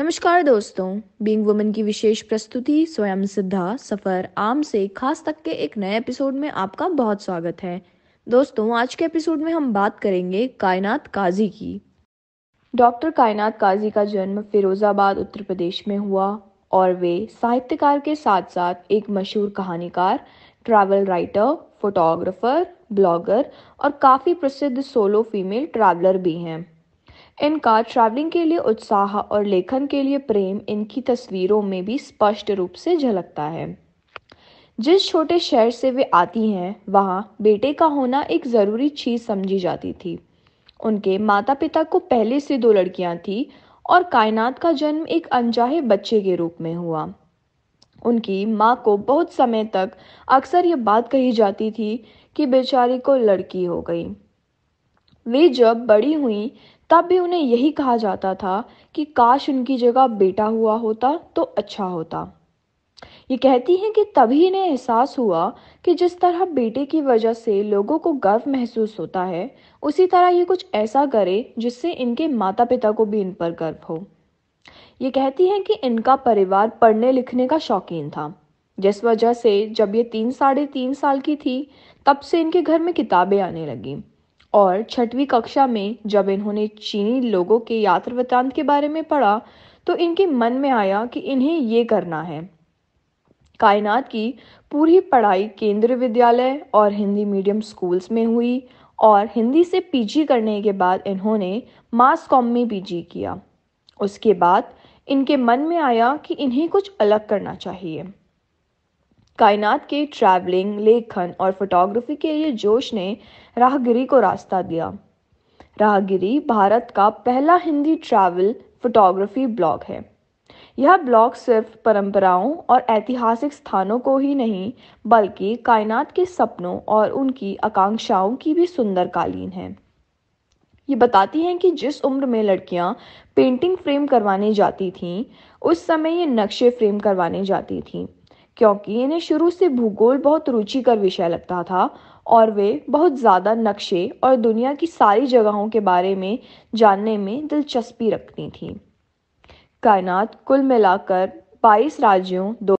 नमस्कार दोस्तों being woman की विशेष प्रस्तुति स्वयं सिद्धा, सफ़र, आम से खास तक के एक नए एपिसोड में आपका बहुत स्वागत है। दोस्तों, आज के एपिसोड में हम बात करेंगे कायनात काजी की। डॉक्टर कायनात काजी का जन्म फिरोजाबाद, उत्तर प्रदेश में हुआ और वे साहित्यकार के साथ साथ एक मशहूर कहानीकार ट्रैवल राइटर फोटोग्राफर ब्लॉगर और काफ़ी प्रसिद्ध सोलो फीमेल ट्रैवलर भी हैं। इनका ट्रैवलिंग के लिए उत्साह और लेखन के लिए प्रेम इनकी तस्वीरों में भी स्पष्ट रूप से झलकता है। जिस छोटे शहर से वे आती हैं, वहाँ बेटे का होना एक ज़रूरी चीज़ समझी जाती थी। उनके माता पिता को पहले से दो लड़कियाँ थी और कायनात का जन्म एक अनचाहे बच्चे के रूप में हुआ। उनकी माँ को बहुत समय तक अक्सर ये बात कही जाती थी कि बेचारी को लड़की हो गई। वे जब बड़ी हुई, तब भी उन्हें यही कहा जाता था कि काश उनकी जगह बेटा हुआ होता तो अच्छा होता। ये कहती हैं कि तभी इन्हें एहसास हुआ कि जिस तरह बेटे की वजह से लोगों को गर्व महसूस होता है, उसी तरह ये कुछ ऐसा करे जिससे इनके माता पिता को भी इन पर गर्व हो। ये कहती हैं कि इनका परिवार पढ़ने लिखने का शौकीन था। जिस वजह से जब ये तीन, साढ़े तीन साल की थी, तब से इनके घर में किताबें आने लगी। और छठवीं कक्षा में जब इन्होंने चीनी लोगों के यात्रा वृतांत के बारे में पढ़ा तो इनके मन में आया कि इन्हें ये करना है। कायनात की पूरी पढ़ाई केंद्रीय विद्यालय और हिंदी मीडियम स्कूल्स में हुई और हिंदी से पीजी करने के बाद इन्होंने मास कॉम में पीजी किया। उसके बाद इनके मन में आया कि इन्हें कुछ अलग करना चाहिए। कायनात के ट्रैवलिंग लेखन और फोटोग्राफी के लिए जोश ने राहगिरी को रास्ता दिया। राहगिरी भारत का पहला हिंदी ट्रैवल फोटोग्राफी ब्लॉग है। यह ब्लॉग सिर्फ़ परंपराओं और ऐतिहासिक स्थानों को ही नहीं, बल्कि कायनात के सपनों और उनकी आकांक्षाओं की भी सुंदर कालीन है। ये बताती हैं कि जिस उम्र में लड़कियाँ पेंटिंग फ्रेम करवाने जाती थीं, उस समय ये नक्शे फ्रेम करवाने जाती थीं। क्योंकि इन्हें शुरू से भूगोल बहुत रुचिकर विषय लगता था और वे बहुत ज़्यादा नक्शे और दुनिया की सारी जगहों के बारे में जानने में दिलचस्पी रखती थी। कायनात कुल मिलाकर 22 राज्यों, दो